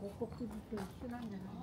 ごご国と一緒なんだな。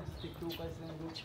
tudo, ficou parecendo luz.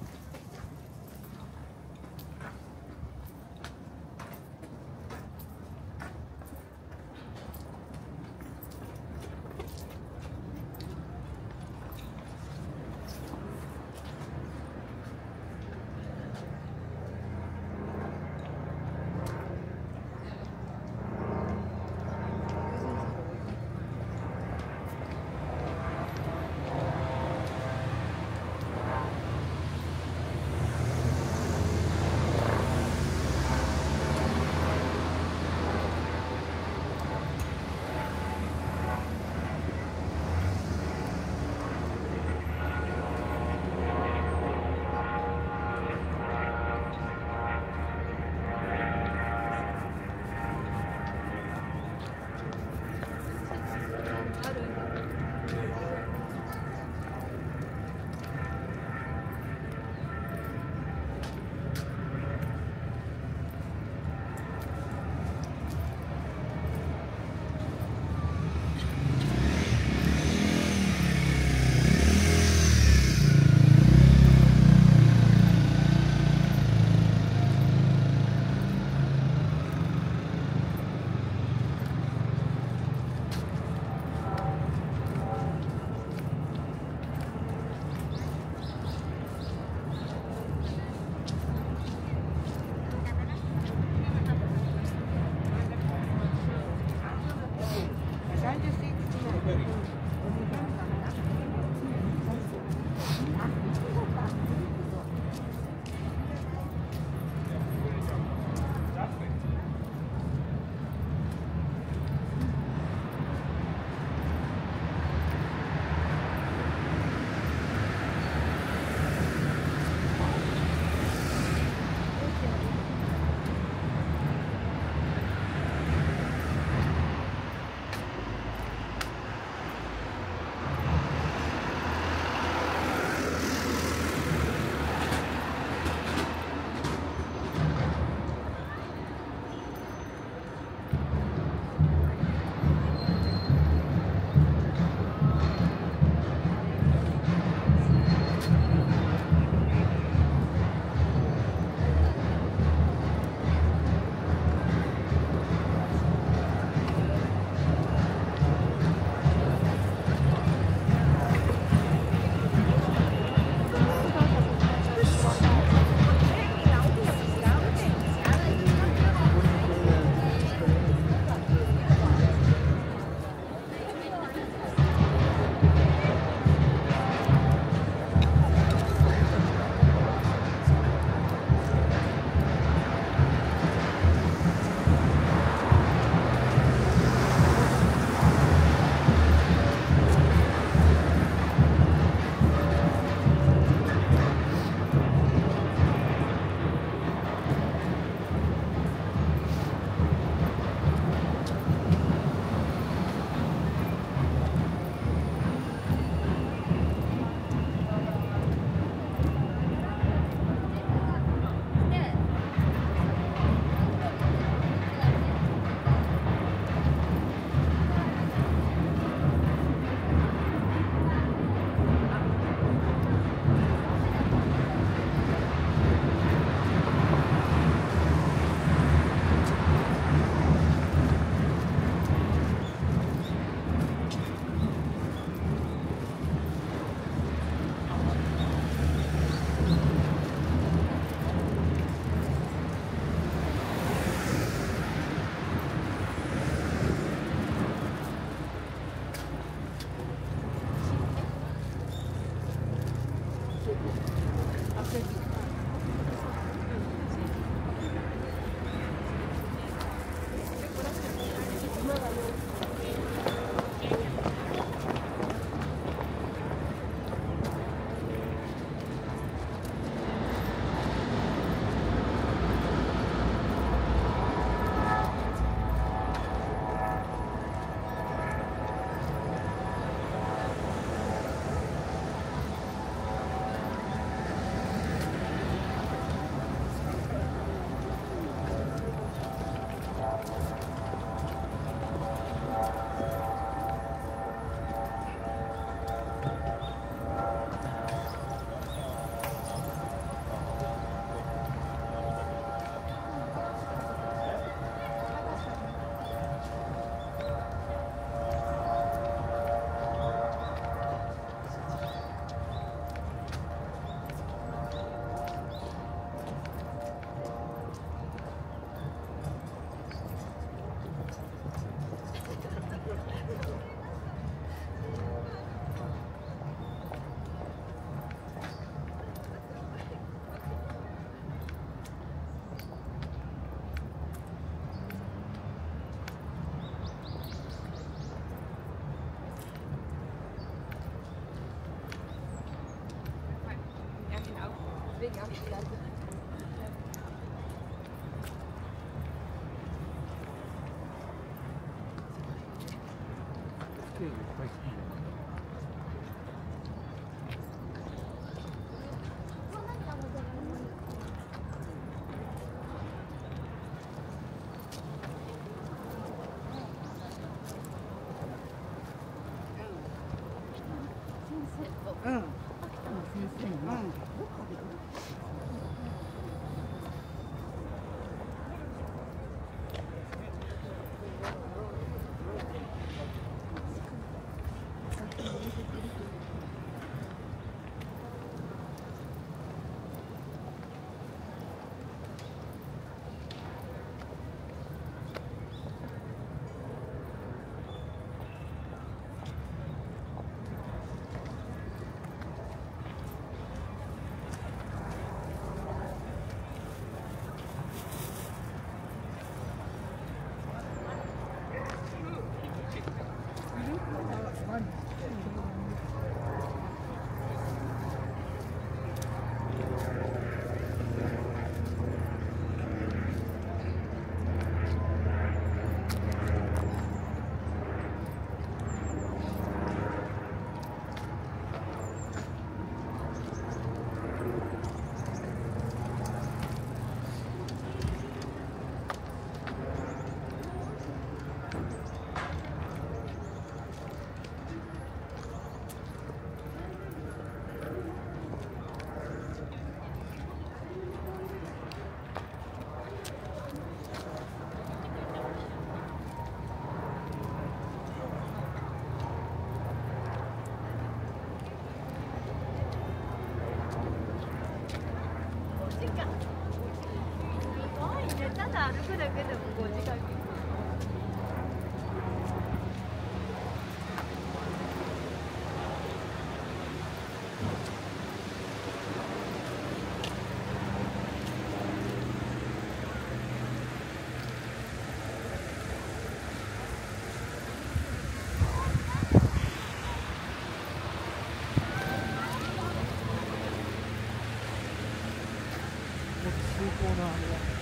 空港のあれは。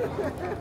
Ha ha ha!